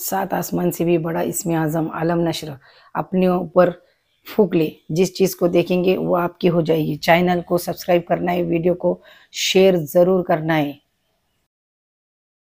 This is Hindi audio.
सात आसमान से भी बड़ा इसमें आज़म आलम नशर अपने ऊपर फूक ले। जिस चीज़ को देखेंगे वो आपकी हो जाएगी। चैनल को सब्सक्राइब करना है वीडियो को शेयर ज़रूर करना है।